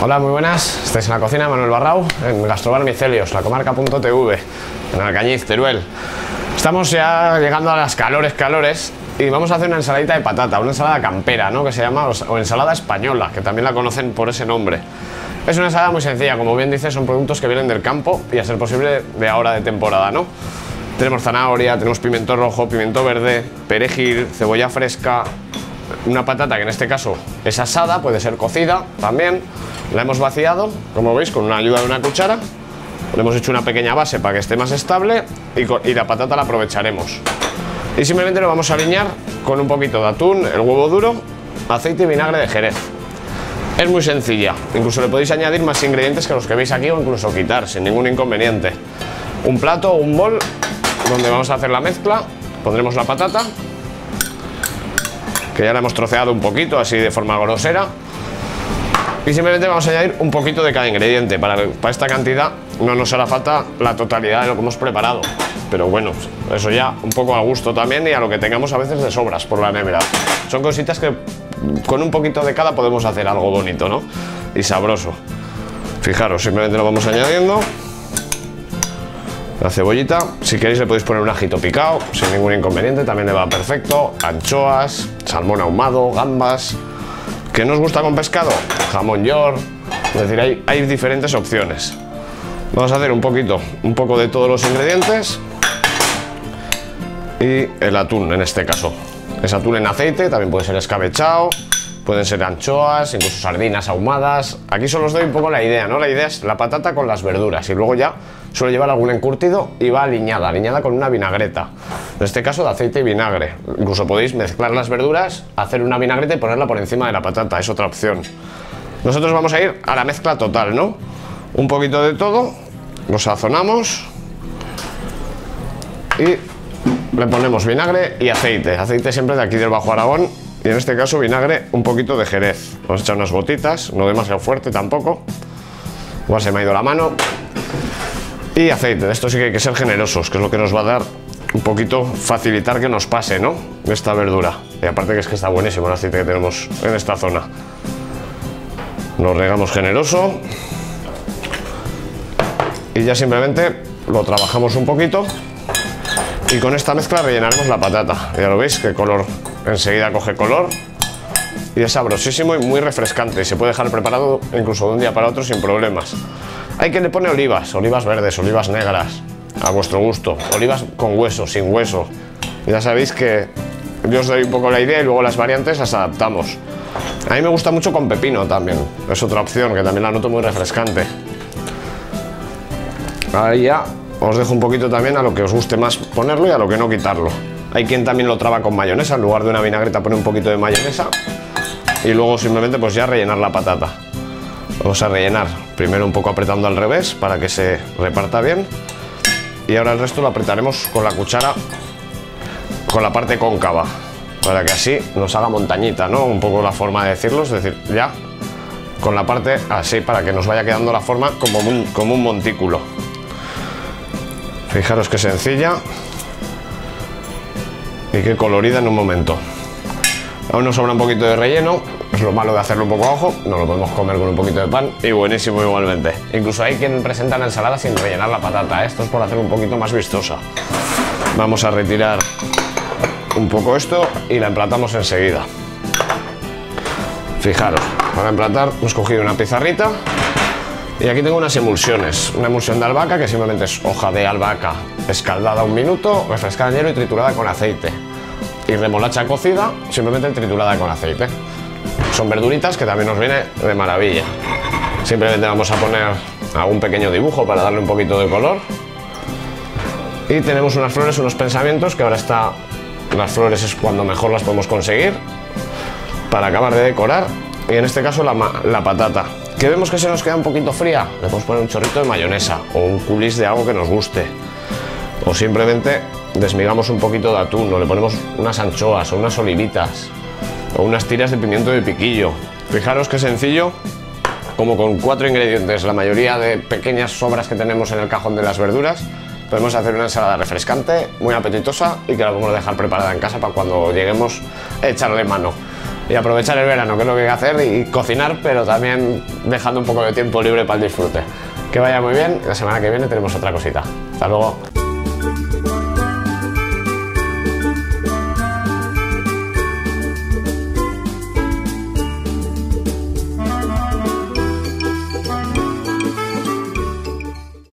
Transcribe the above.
Hola, muy buenas. Estáis en la cocina Manuel Barrau, en Gastrobar Micelios, la comarca.tv, en Alcañiz, Teruel. Estamos ya llegando a las calores, calores, y vamos a hacer una ensaladita de patata, una ensalada campera, ¿no? Que se llama, o ensalada española, que también la conocen por ese nombre. Es una ensalada muy sencilla, como bien dice, son productos que vienen del campo y a ser posible de ahora de temporada, ¿no? Tenemos zanahoria, tenemos pimiento rojo, pimiento verde, perejil, cebolla fresca, una patata que en este caso es asada, puede ser cocida también. La hemos vaciado, como veis, con una ayuda de una cuchara. Le hemos hecho una pequeña base para que esté más estable y, la patata la aprovecharemos. Y simplemente lo vamos a alinear con un poquito de atún, el huevo duro, aceite y vinagre de jerez. Es muy sencilla, incluso le podéis añadir más ingredientes que los que veis aquí o incluso quitar, sin ningún inconveniente. Un plato o un bol donde vamos a hacer la mezcla, pondremos la patata, que ya la hemos troceado un poquito, así de forma grosera. Y simplemente vamos a añadir un poquito de cada ingrediente. Para, para esta cantidad no nos hará falta la totalidad de lo que hemos preparado. Pero bueno, eso ya un poco a gusto también y a lo que tengamos a veces de sobras por la nevera. Son cositas que con un poquito de cada podemos hacer algo bonito, ¿no? Y sabroso. Fijaros, simplemente lo vamos añadiendo. La cebollita, si queréis le podéis poner un ajito picado, sin ningún inconveniente, también le va perfecto. Anchoas, salmón ahumado, gambas. ¿Qué nos gusta con pescado? Jamón york. Es decir, hay, hay diferentes opciones. Vamos a hacer un poquito, un poco de todos los ingredientes. Y el atún en este caso. Es atún en aceite, también puede ser escabechado, pueden ser anchoas, incluso sardinas ahumadas. Aquí solo os doy un poco la idea, ¿no? La idea es la patata con las verduras y luego ya suele llevar algún encurtido y va aliñada, aliñada con una vinagreta. En este caso de aceite y vinagre. Incluso podéis mezclar las verduras, hacer una vinagreta y ponerla por encima de la patata, es otra opción. Nosotros vamos a ir a la mezcla total, ¿no? Un poquito de todo, lo sazonamos y le ponemos vinagre y aceite. Aceite siempre de aquí del Bajo Aragón y en este caso vinagre un poquito de jerez. Vamos a echar unas gotitas, no demasiado fuerte tampoco. Igual se me ha ido la mano y aceite. De esto sí que hay que ser generosos, que es lo que nos va a dar un poquito facilitar que nos pase, ¿no? Esta verdura. Y aparte que es que está buenísimo el aceite que tenemos en esta zona. Lo regamos generoso. Y ya simplemente lo trabajamos un poquito. Y con esta mezcla rellenaremos la patata. Ya lo veis, que color enseguida coge color. Y es sabrosísimo y muy refrescante. Y se puede dejar preparado incluso de un día para otro sin problemas. Hay que le pone olivas, olivas verdes, olivas negras, a vuestro gusto. Olivas con hueso, sin hueso. Ya sabéis que yo os doy un poco la idea y luego las variantes las adaptamos. A mí me gusta mucho con pepino también. Es otra opción que también la noto muy refrescante. Ahí ya os dejo un poquito también a lo que os guste más ponerlo y a lo que no quitarlo. Hay quien también lo traba con mayonesa, en lugar de una vinagreta pone un poquito de mayonesa y luego simplemente pues ya rellenar la patata. Vamos a rellenar primero un poco apretando al revés para que se reparta bien y ahora el resto lo apretaremos con la cuchara con la parte cóncava para que así nos haga montañita, ¿no? Un poco la forma de decirlo, es decir, ya con la parte así para que nos vaya quedando la forma como un, como un montículo. Fijaros qué sencilla y qué colorida en un momento. Aún nos sobra un poquito de relleno, es lo malo de hacerlo un poco a ojo, no lo podemos comer con un poquito de pan y buenísimo igualmente. Incluso hay quien presenta la ensalada sin rellenar la patata, ¿eh? esto es por hacer un poquito más vistosa. Vamos a retirar un poco esto y la emplatamos enseguida. Fijaros, para emplatar hemos cogido una pizarrita y aquí tengo unas emulsiones. Una emulsión de albahaca que simplemente es hoja de albahaca escaldada un minuto, refrescada en hielo y triturada con aceite y remolacha cocida, simplemente triturada con aceite. Son verduritas que también nos viene de maravilla. Simplemente vamos a poner algún pequeño dibujo para darle un poquito de color. Y tenemos unas flores, unos pensamientos, que ahora está... Las flores es cuando mejor las podemos conseguir para acabar de decorar. Y en este caso la, la patata. Que vemos que se nos queda un poquito fría, le podemos poner un chorrito de mayonesa o un culis de algo que nos guste. O simplemente desmigamos un poquito de atún o le ponemos unas anchoas o unas olivitas o unas tiras de pimiento de piquillo. Fijaros qué sencillo, como con cuatro ingredientes, la mayoría de pequeñas sobras que tenemos en el cajón de las verduras, podemos hacer una ensalada refrescante, muy apetitosa y que la podemos dejar preparada en casa para cuando lleguemos a echarle mano. y aprovechar el verano, que es lo que hay que hacer, y cocinar, pero también dejando un poco de tiempo libre para el disfrute. Que vaya muy bien, la semana que viene tenemos otra cosita. Hasta luego.